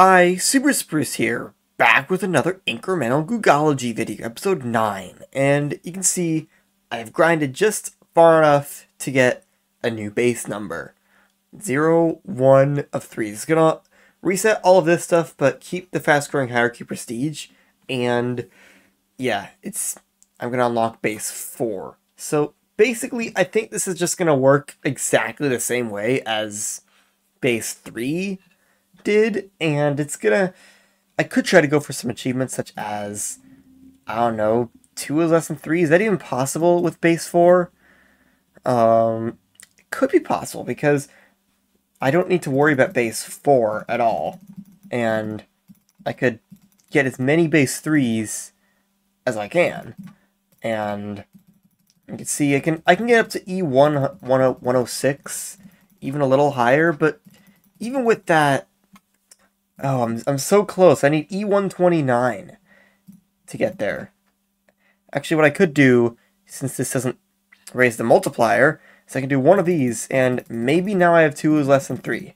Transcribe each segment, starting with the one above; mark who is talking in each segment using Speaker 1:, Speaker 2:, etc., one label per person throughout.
Speaker 1: Hi, Super Spruce here, back with another incremental Googology video, episode 9. And you can see I've grinded just far enough to get a new base number. 0, 1 of 3. It's gonna reset all of this stuff, but keep the fast growing hierarchy prestige. And yeah, it's I'm gonna unlock base 4. So basically, I think this is just gonna work exactly the same way as base 3 did, and it's gonna. I could try to go for some achievements such as, I don't know, two is less than three. Is that even possible with base four? Um, it could be possible because I don't need to worry about base four at all, and I could get as many base threes as I can, and you can see I can I can get up to E one 106, even a little higher, but even with that Oh, I'm, I'm so close. I need E129 to get there. Actually, what I could do, since this doesn't raise the multiplier, is I can do one of these, and maybe now I have two is less than three.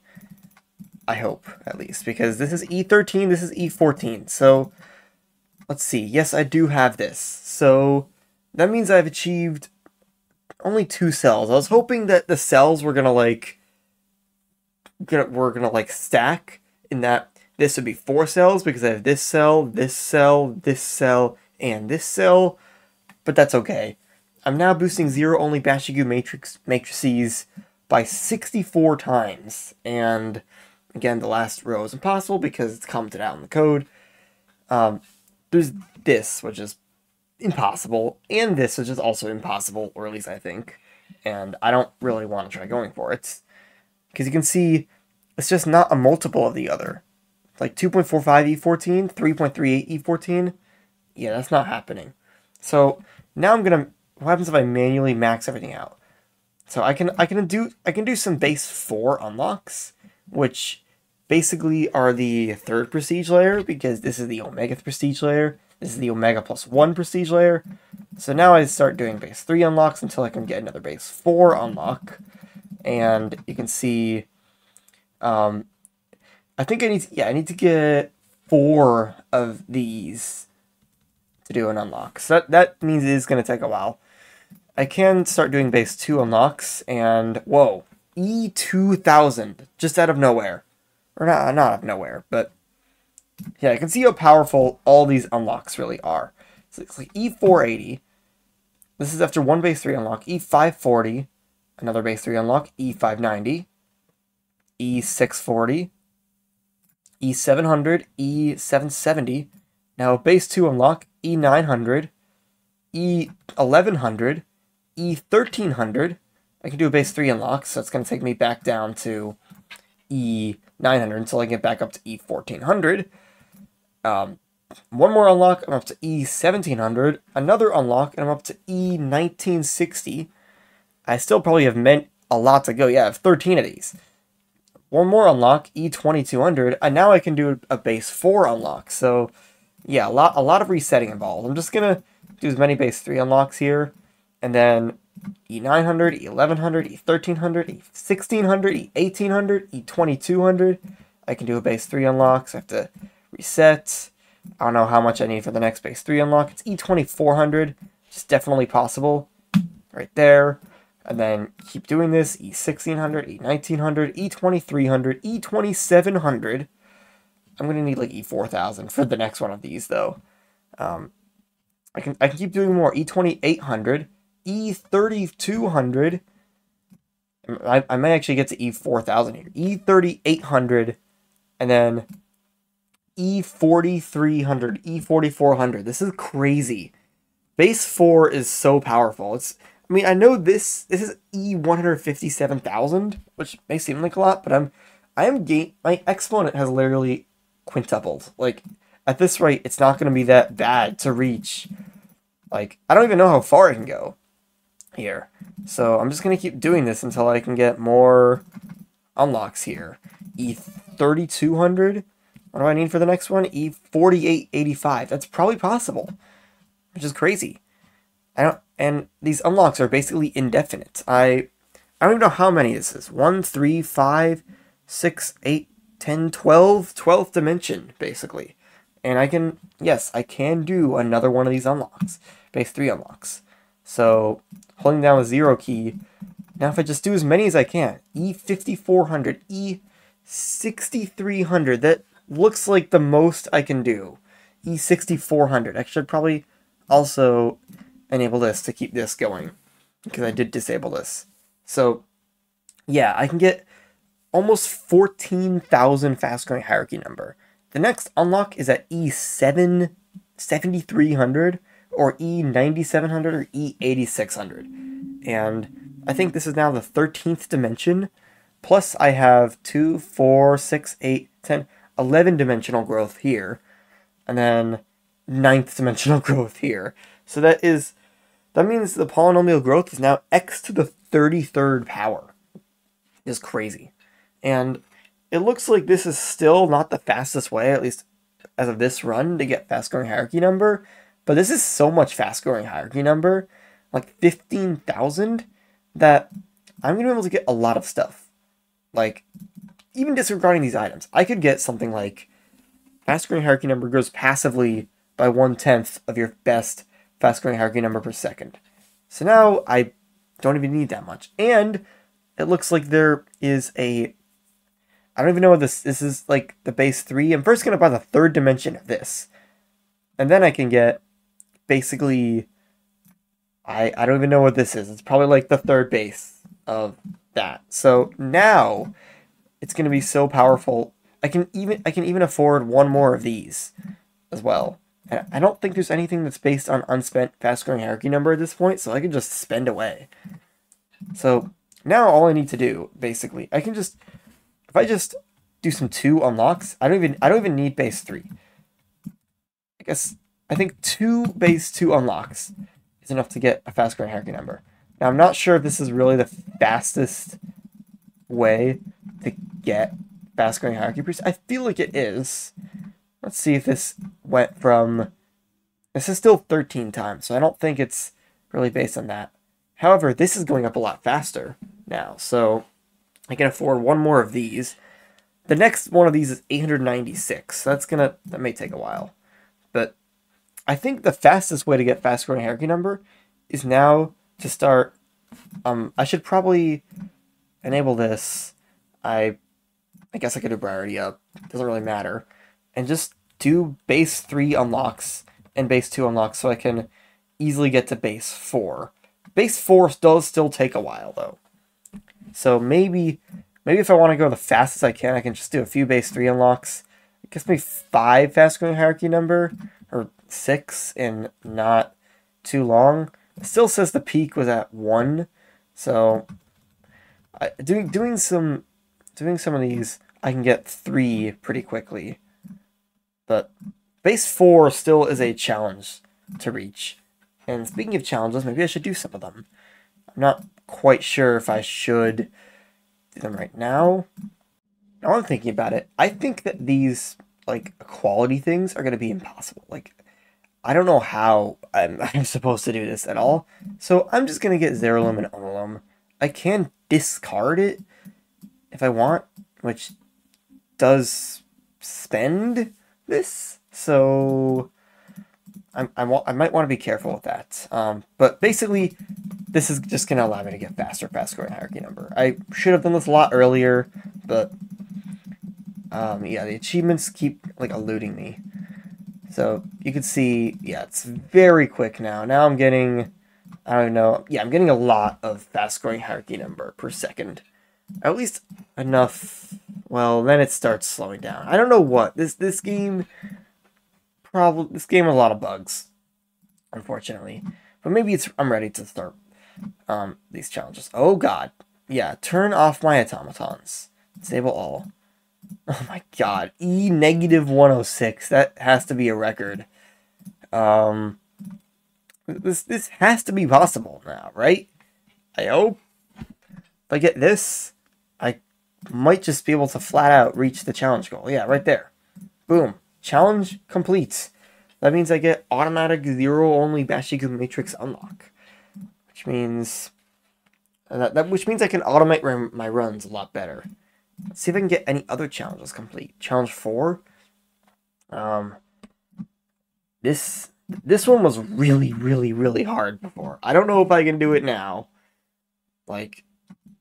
Speaker 1: I hope, at least, because this is E13, this is E14, so let's see. Yes, I do have this. So that means I've achieved only two cells. I was hoping that the cells were gonna like gonna were gonna like stack in that this would be four cells because I have this cell, this cell, this cell, and this cell, but that's okay. I'm now boosting zero only Bashicu matrix matrices by 64 times, and again, the last row is impossible because it's commented out in the code. Um, there's this, which is impossible, and this, which is also impossible, or at least I think, and I don't really want to try going for it, because you can see it's just not a multiple of the other like 2.45 E14, 3.38 E14. Yeah, that's not happening. So now I'm gonna. What happens if I manually max everything out? So I can I can do I can do some base four unlocks, which basically are the third prestige layer because this is the omega prestige layer. This is the omega plus one prestige layer. So now I start doing base three unlocks until I can get another base four unlock, and you can see um, I think I need to, yeah, I need to get four of these to do an unlock. So that, that means it is going to take a while. I can start doing base 2 unlocks, and whoa, E2000, just out of nowhere. Or not, not out of nowhere, but yeah, I can see how powerful all these unlocks really are. So it's like E480, this is after one base 3 unlock, E540, another base 3 unlock, E590, E640, E700, E770. Now base 2 unlock, E900, E1100, E1300. I can do a base 3 unlock, so it's going to take me back down to E900 until I get back up to E1400. Um, one more unlock, I'm up to E1700. Another unlock, and I'm up to E1960. I still probably have meant a lot to go. Yeah, I have 13 of these. One more unlock, E2200, and now I can do a base 4 unlock. So, yeah, a lot, a lot of resetting involved. I'm just going to do as many base 3 unlocks here, and then E900, E1100, E1300, E1600, E1800, E2200. I can do a base 3 unlock, so I have to reset. I don't know how much I need for the next base 3 unlock. It's E2400, It's definitely possible. Right there and then keep doing this, E1600, E1900, E2300, E2700. I'm going to need like E4000 for the next one of these though. Um, I can I can keep doing more, E2800, E3200. I, I may actually get to E4000 here. E3800, and then E4300, E4400. This is crazy. Base 4 is so powerful. It's I mean, I know this this is E one hundred fifty seven thousand, which may seem like a lot, but I'm I am gain my exponent has literally quintupled. Like at this rate, it's not going to be that bad to reach. Like I don't even know how far I can go here, so I'm just going to keep doing this until I can get more unlocks here. E thirty two hundred. What do I need for the next one? E forty eight eighty five. That's probably possible, which is crazy. I don't, and these unlocks are basically indefinite. I, I don't even know how many this is. One, three, five, six, eight, 10, 12, 12th dimension, basically. And I can, yes, I can do another one of these unlocks, base 3 unlocks. So, holding down the 0 key, now if I just do as many as I can, E5400, E6300, that looks like the most I can do. E6400, I should probably also enable this to keep this going, because I did disable this. So, yeah, I can get almost 14,000 fast growing hierarchy number. The next unlock is at E7 7300 or E9700 or E8600. And I think this is now the 13th dimension. Plus I have 2, 4, 6, 8, 10, 11 dimensional growth here. And then 9th dimensional growth here. So that is, that means the polynomial growth is now x to the 33rd power. Is crazy. And it looks like this is still not the fastest way, at least as of this run, to get fast growing hierarchy number. But this is so much fast growing hierarchy number, like 15,000, that I'm going to be able to get a lot of stuff. Like, even disregarding these items, I could get something like fast growing hierarchy number grows passively by one tenth of your best fast growing hierarchy number per second. So now I don't even need that much. And it looks like there is a I don't even know what this this is like the base three. I'm first gonna buy the third dimension of this. And then I can get basically I I don't even know what this is. It's probably like the third base of that. So now it's gonna be so powerful. I can even I can even afford one more of these as well. I don't think there's anything that's based on unspent fast growing hierarchy number at this point, so I can just spend away. So now all I need to do, basically, I can just if I just do some two unlocks, I don't even I don't even need base three. I guess I think two base two unlocks is enough to get a fast growing hierarchy number. Now I'm not sure if this is really the fastest way to get fast growing hierarchy priest. I feel like it is. Let's see if this went from this is still 13 times, so I don't think it's really based on that. However, this is going up a lot faster now, so I can afford one more of these. The next one of these is 896. That's gonna that may take a while. But I think the fastest way to get fast growing hierarchy number is now to start um I should probably enable this. I I guess I could do priority up. Doesn't really matter. And just do base three unlocks and base two unlocks so I can easily get to base four. Base four does still take a while though. So maybe, maybe if I want to go the fastest I can, I can just do a few base three unlocks. It guess me five fast growing hierarchy number or six and not too long. It still says the peak was at one, so I, doing doing some doing some of these, I can get three pretty quickly. But base four still is a challenge to reach. And speaking of challenges, maybe I should do some of them. I'm not quite sure if I should do them right now. Now I'm thinking about it. I think that these like equality things are going to be impossible. Like, I don't know how I'm, I'm supposed to do this at all. So I'm just going to get Zerulum and Onilum. I can discard it if I want, which does spend this. So I, I, I might want to be careful with that. Um, but basically, this is just going to allow me to get faster, fast growing hierarchy number. I should have done this a lot earlier, but um, yeah, the achievements keep like eluding me. So you can see, yeah, it's very quick now. Now I'm getting, I don't know, yeah, I'm getting a lot of fast growing hierarchy number per second. At least enough. Well, then it starts slowing down. I don't know what this this game. Probably this game has a lot of bugs, unfortunately. But maybe it's I'm ready to start um, these challenges. Oh god. Yeah, turn off my automatons. Disable all. Oh my god. E negative 106. That has to be a record. Um this this has to be possible now, right? I hope. If I get this, might just be able to flat out reach the challenge goal. Yeah, right there. Boom. Challenge complete. That means I get automatic zero only Bashicu Matrix unlock which means that, that which means I can automate my runs a lot better. Let's see if I can get any other challenges complete. Challenge 4. Um, this this one was really, really, really hard before. I don't know if I can do it now. Like,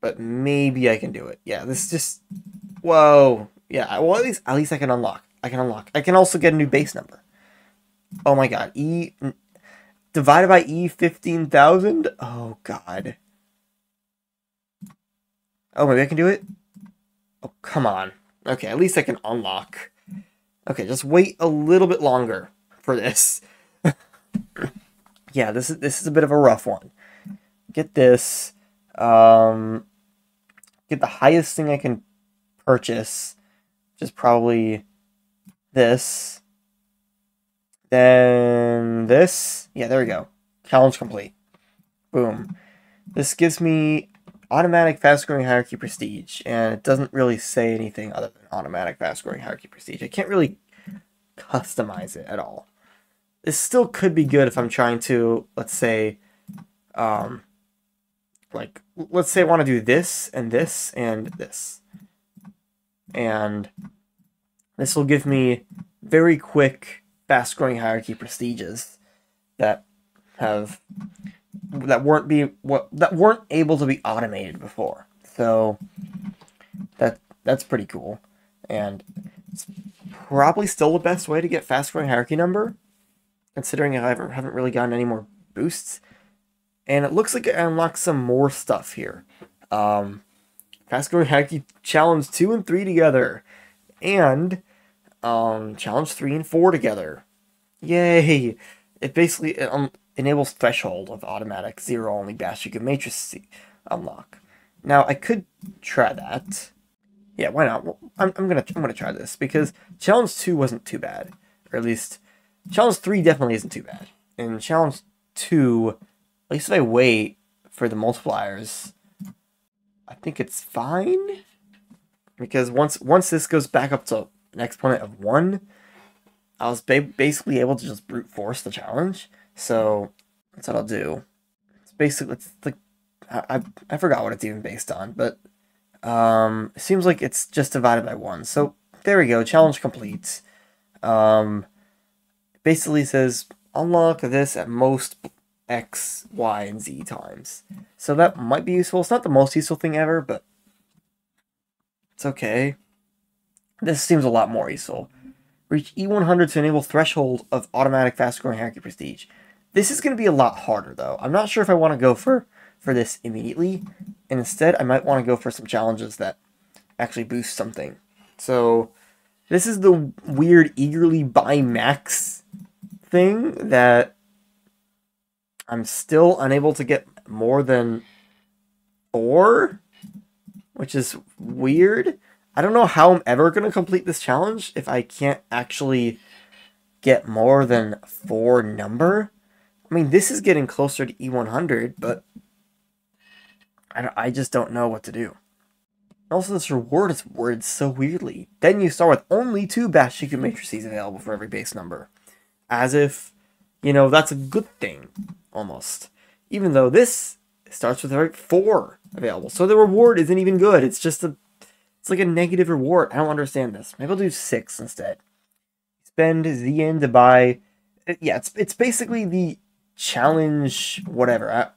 Speaker 1: but maybe I can do it. Yeah, this just... Whoa. Yeah, well, at least, at least I can unlock. I can unlock. I can also get a new base number. Oh my god. E... Divided by E 15,000? Oh god. Oh, maybe I can do it? Oh, come on. Okay, at least I can unlock. Okay, just wait a little bit longer for this. yeah, this is this is a bit of a rough one. Get this. Um, get the highest thing I can purchase, which is probably this. Then this. Yeah, there we go. Challenge complete. Boom. This gives me automatic fast growing hierarchy prestige, and it doesn't really say anything other than automatic fast growing hierarchy prestige. I can't really customize it at all. This still could be good if I'm trying to, let's say, um, like, let's say I want to do this and this and this. And this will give me very quick, fast growing hierarchy prestiges that have that weren't be what that weren't able to be automated before. So that that's pretty cool. And it's probably still the best way to get fast growing hierarchy number, considering I haven't, haven't really gotten any more boosts. And it looks like it unlocks some more stuff here. Um, fast growing hierarchy challenge 2 and 3 together. And um, challenge 3 and 4 together. Yay! It basically it, um, enables threshold of automatic zero only Bash matrix unlock. Now I could try that. Yeah, why not? Well, I'm, I'm gonna I'm gonna try this because challenge two wasn't too bad, or at least challenge three definitely isn't too bad. And challenge two, at least if I wait for the multipliers, I think it's fine. Because once once this goes back up to an exponent of one, I was ba basically able to just brute force the challenge. So that's what I'll do. It's basically it's like I, I, I forgot what it's even based on, but um, it seems like it's just divided by one. So there we go. Challenge complete. Um, basically says unlock this at most x, y, and z times. So that might be useful. It's not the most useful thing ever, but it's okay. This seems a lot more useful. Reach E100 to enable threshold of automatic fast growing hierarchy prestige. This is going to be a lot harder, though. I'm not sure if I want to go for, for this immediately. And instead, I might want to go for some challenges that actually boost something. So, this is the weird eagerly buy max thing that I'm still unable to get more than four, which is weird. I don't know how I'm ever going to complete this challenge if I can't actually get more than four number. I mean, this is getting closer to E100, but I, I just don't know what to do. Also, this reward is worded so weirdly. Then you start with only two Bash Bashicu matrices available for every base number. As if, you know, that's a good thing, almost. Even though this starts with four available. So the reward isn't even good. It's just a, it's like a negative reward. I don't understand this. Maybe I'll do six instead. Spend ZN to buy, uh, yeah, it's, it's basically the challenge whatever. I,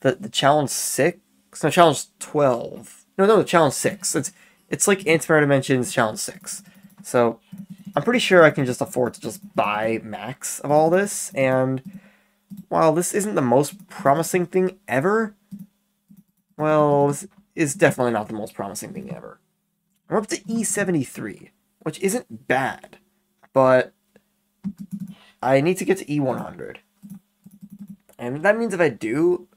Speaker 1: the the challenge six, no challenge twelve. No, no, the challenge six. It's it's like Antimatter Dimensions challenge six. So I'm pretty sure I can just afford to just buy max of all this. And while this isn't the most promising thing ever, well, this is definitely not the most promising thing ever. I'm up to E73, which isn't bad, but I need to get to E100. And that means if I do,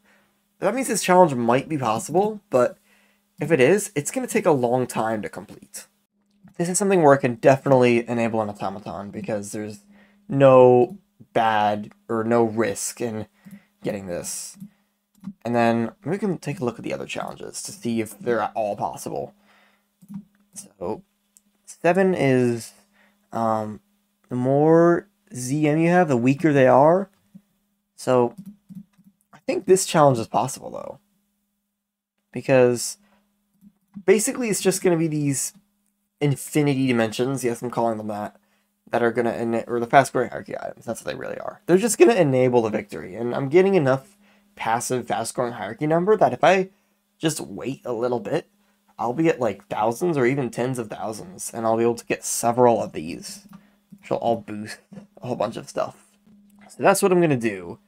Speaker 1: that means this challenge might be possible, but if it is, it's going to take a long time to complete. This is something where I can definitely enable an automaton because there's no bad or no risk in getting this. And then we can take a look at the other challenges to see if they're at all possible. So, 7 is um, the more ZM you have, the weaker they are. So I think this challenge is possible though. Because basically it's just going to be these infinity dimensions, yes, I'm calling them that, that are going to, or the fast growing hierarchy items, that's what they really are. They're just going to enable the victory, and I'm getting enough passive fast growing hierarchy number that if I just wait a little bit, I'll be at like thousands or even tens of thousands, and I'll be able to get several of these, which will all boost a whole bunch of stuff. So that's what I'm going to do.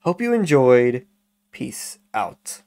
Speaker 1: Hope you enjoyed. Peace out.